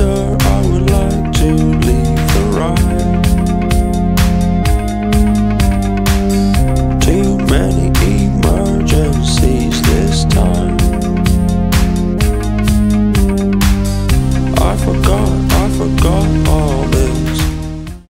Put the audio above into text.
answer.